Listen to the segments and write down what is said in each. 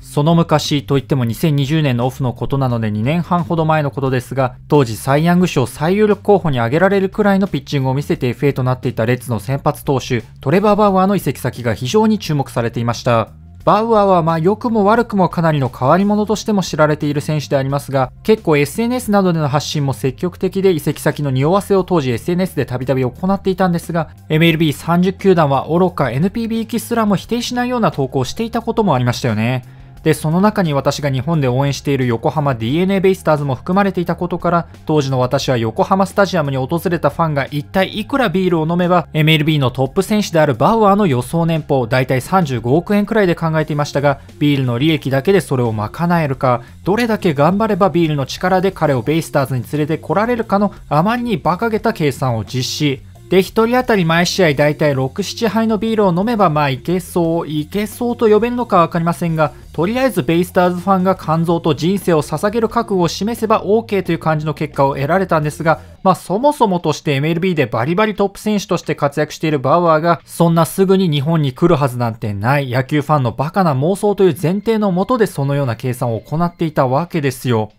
その昔といっても2020年のオフのことなので2年半ほど前のことですが、当時サイ・ヤング賞最有力候補に挙げられるくらいのピッチングを見せて FA となっていたレッズの先発投手、トレバー・バウアーの移籍先が非常に注目されていました。バウアーはまあ良くも悪くもかなりの変わり者としても知られている選手でありますが、結構 SNS などでの発信も積極的で移籍先の匂わせを当時 SNS でたびたび行っていたんですが、MLB30 球団は愚か NPB 行きすらも否定しないような投稿をしていたこともありましたよね。で、その中に私が日本で応援している横浜 DNA ベイスターズも含まれていたことから、当時の私は横浜スタジアムに訪れたファンが一体いくらビールを飲めば、MLB のトップ選手であるバウアーの予想年俸、だいたい35億円くらいで考えていましたが、ビールの利益だけでそれを賄えるか、どれだけ頑張ればビールの力で彼をベイスターズに連れてこられるかのあまりに馬鹿げた計算を実施。で、1人当たり毎試合だいたい6、7杯のビールを飲めばまあいけそう、いけそうと呼べるのかわかりませんが、とりあえずベイスターズファンが肝臓と人生を捧げる覚悟を示せば OK という感じの結果を得られたんですが、まあそもそもとして MLB でバリバリトップ選手として活躍しているバウアーが、そんなすぐに日本に来るはずなんてない野球ファンのバカな妄想という前提のもとでそのような計算を行っていたわけですよ。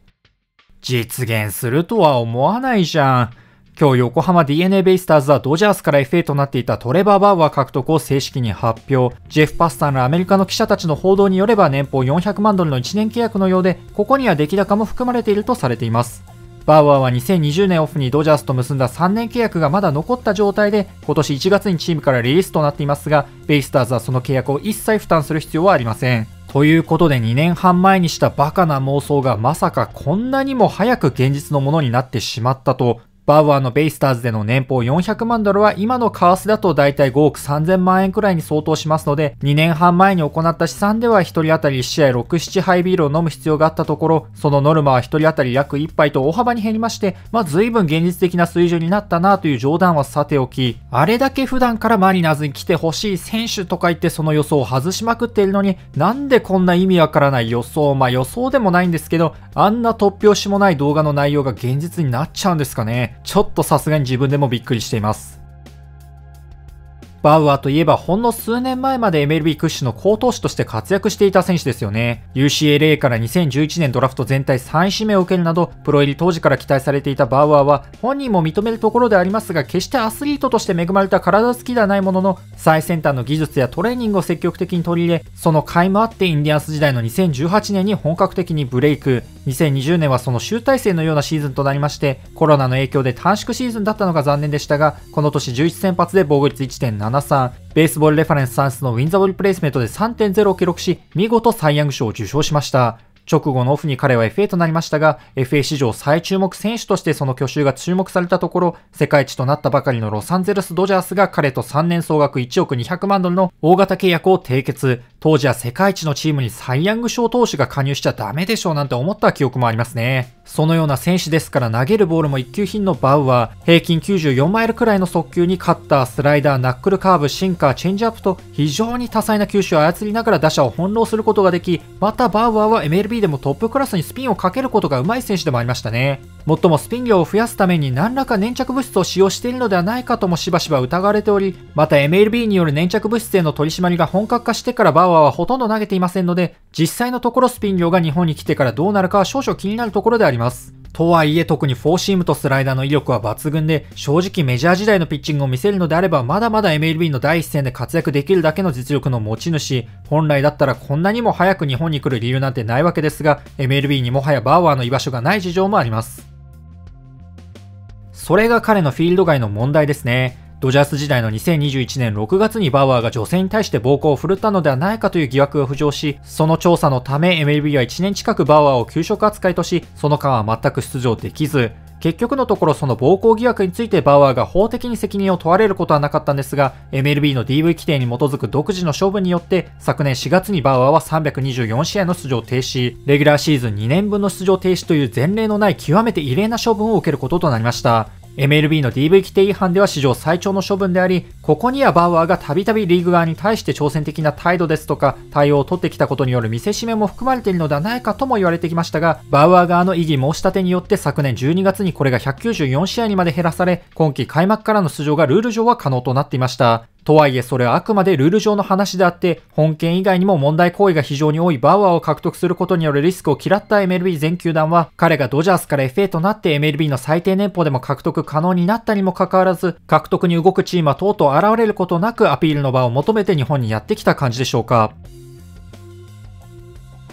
実現するとは思わないじゃん。今日横浜 DNA ベイスターズはドジャースから FA となっていたトレバー・バウアー獲得を正式に発表。ジェフ・パスターのアメリカの記者たちの報道によれば年俸400万ドルの1年契約のようで、ここには出来高も含まれているとされています。バウアーは2020年オフにドジャースと結んだ3年契約がまだ残った状態で、今年1月にチームからリリースとなっていますが、ベイスターズはその契約を一切負担する必要はありません。ということで2年半前にしたバカな妄想がまさかこんなにも早く現実のものになってしまったと、バウアーのベイスターズでの年俸400万ドルは今の為替だと大体5億3000万円くらいに相当しますので、2年半前に行った試算では1人当たり1試合6、7杯ビールを飲む必要があったところ、そのノルマは1人当たり約1杯と大幅に減りまして、まあ随分現実的な水準になったなという冗談はさておき、あれだけ普段からマリナーズに来てほしい選手とか言ってその予想を外しまくっているのに、なんでこんな意味わからない予想、まあ予想でもないんですけど、あんな突拍子もない動画の内容が現実になっちゃうんですかね。ちょっとさすがに自分でもびっくりしています。バウアーといえばほんの数年前まで MLB 屈指の好投手として活躍していた選手ですよね。UCLA から2011年ドラフト全体3位指名を受けるなど、プロ入り当時から期待されていたバウアーは、本人も認めるところでありますが、決してアスリートとして恵まれた体つきではないものの、最先端の技術やトレーニングを積極的に取り入れ、その甲斐もあってインディアンス時代の2018年に本格的にブレイク。2020年はその集大成のようなシーズンとなりまして、コロナの影響で短縮シーズンだったのが残念でしたが、この年11先発で防御率1.7 7-3、ベースボールレファレンス3スのウィンザボリプレイスメントで3.0を記録し、見事サイ・ヤング賞を受賞しました。直後のオフに彼は FA となりましたが、FA 史上最注目選手としてその去就が注目されたところ、世界一となったばかりのロサンゼルスドジャースが彼と3年総額1億200万ドルの大型契約を締結。当時は世界一のチームにサイ・ヤング賞投手が加入しちゃダメでしょうなんて思った記憶もありますね。そのような選手ですから投げるボールも一級品のバウアー、平均94マイルくらいの速球にカッター、スライダー、ナックルカーブ、シンカー、チェンジアップと非常に多彩な球種を操りながら打者を翻弄することができ、またバウアーは MLB でもトップクラスにスピンをかけることが上手い選手でもありましたね。もっともスピン量を増やすために何らか粘着物質を使用しているのではないかともしばしば疑われており、また MLB による粘着物質への取り締まりが本格化してからバウアーはほとんど投げていませんので、実際のところスピン量が日本に来てからどうなるかは少々気になるところであります。とはいえ特にフォーシームとスライダーの威力は抜群で、正直メジャー時代のピッチングを見せるのであれば、まだまだ MLB の第一線で活躍できるだけの実力の持ち主、本来だったらこんなにも早く日本に来る理由なんてないわけですが、MLB にもはやバウアーの居場所がない事情もあります。それが彼のフィールド外の問題ですね。ドジャース時代の2021年6月にバウアーが女性に対して暴行を振るったのではないかという疑惑が浮上し、その調査のため MLB は1年近くバウアーを休職扱いとし、その間は全く出場できず、結局のところその暴行疑惑についてバウアーが法的に責任を問われることはなかったんですが、MLB の DV 規定に基づく独自の処分によって、昨年4月にバウアーは324試合の出場停止、レギュラーシーズン2年分の出場停止という前例のない極めて異例な処分を受けることとなりました。MLB の DV 規定違反では史上最長の処分であり、ここにはバウアーがたびたびリーグ側に対して挑戦的な態度ですとか、対応を取ってきたことによる見せしめも含まれているのではないかとも言われてきましたが、バウアー側の異議申し立てによって昨年12月にこれが194試合にまで減らされ、今季開幕からの出場がルール上は可能となっていました。とはいえそれはあくまでルール上の話であって、本件以外にも問題行為が非常に多いバウアーを獲得することによるリスクを嫌った MLB 全球団は、彼がドジャースから FA となって MLB の最低年俸でも獲得可能になったにもかかわらず、獲得に動くチームはとうとう現れることなくアピールの場を求めて日本にやってきた感じでしょうか。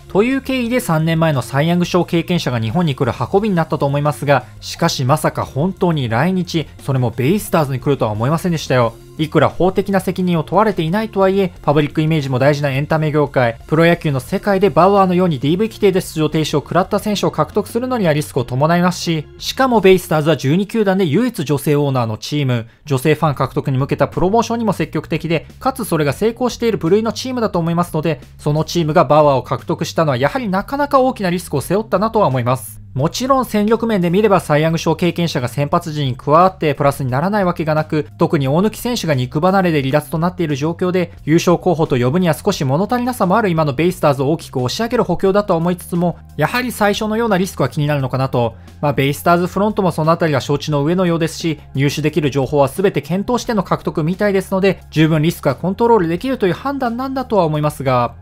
という経緯で3年前のサイ・ヤング賞経験者が日本に来る運びになったと思いますが、しかしまさか本当に来日、それもベイスターズに来るとは思いませんでしたよ。いくら法的な責任を問われていないとはいえ、パブリックイメージも大事なエンタメ業界、プロ野球の世界でバウアーのように DV 規定で出場停止を食らった選手を獲得するのにはリスクを伴いますし、しかもベイスターズは12球団で唯一女性オーナーのチーム、女性ファン獲得に向けたプロモーションにも積極的で、かつそれが成功している部類のチームだと思いますので、そのチームがバウアーを獲得したのはやはりなかなか大きなリスクを背負ったなとは思います。もちろん戦力面で見ればサイ・ヤング賞経験者が先発陣に加わってプラスにならないわけがなく、特に大貫選手が肉離れで離脱となっている状況で、優勝候補と呼ぶには少し物足りなさもある今のベイスターズを大きく押し上げる補強だと思いつつも、やはり最初のようなリスクは気になるのかなと、まあ、ベイスターズフロントもそのあたりは承知の上のようですし、入手できる情報は全て検討しての獲得みたいですので、十分リスクはコントロールできるという判断なんだとは思いますが、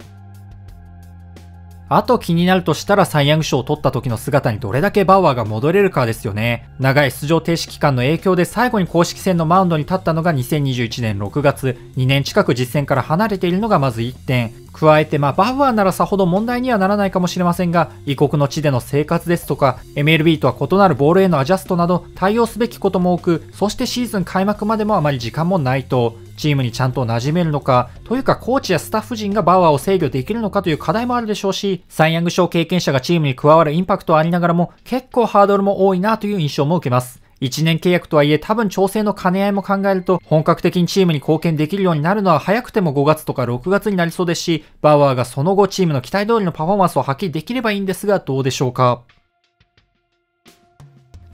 あと気になるとしたらサイ・ヤング賞を取った時の姿にどれだけバウアーが戻れるかですよね。長い出場停止期間の影響で最後に公式戦のマウンドに立ったのが2021年6月、2年近く実戦から離れているのがまず1点。加えて、まあ、バウアーならさほど問題にはならないかもしれませんが、異国の地での生活ですとか、MLB とは異なるボールへのアジャストなど対応すべきことも多く、そしてシーズン開幕までもあまり時間もないと、チームにちゃんと馴染めるのか、というかコーチやスタッフ陣がバウアーを制御できるのかという課題もあるでしょうし、サイ・ヤング賞経験者がチームに加わるインパクトはありながらも、結構ハードルも多いなという印象も受けます。1年契約とはいえ多分調整の兼ね合いも考えると本格的にチームに貢献できるようになるのは早くても5月とか6月になりそうですし、バウアーがその後チームの期待通りのパフォーマンスを発揮できればいいんですがどうでしょうか？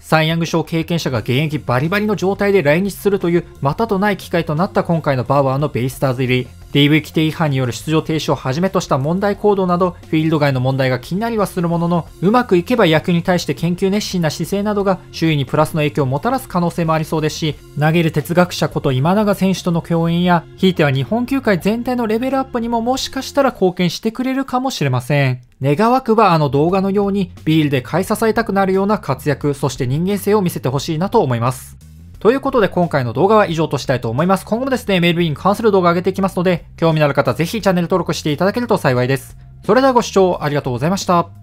サイ・ヤング賞経験者が現役バリバリの状態で来日するというまたとない機会となった今回のバウアーのベイスターズ入り。DV 規定違反による出場停止をはじめとした問題行動など、フィールド外の問題が気になりはするものの、うまくいけば野球に対して研究熱心な姿勢などが周囲にプラスの影響をもたらす可能性もありそうですし、投げる哲学者こと今永選手との共演や、ひいては日本球界全体のレベルアップにももしかしたら貢献してくれるかもしれません。願わくばあの動画のようにビールで買い支えたくなるような活躍、そして人間性を見せてほしいなと思います。ということで今回の動画は以上としたいと思います。今後もですね、メールに関する動画を上げていきますので、興味のある方ぜひチャンネル登録していただけると幸いです。それではご視聴ありがとうございました。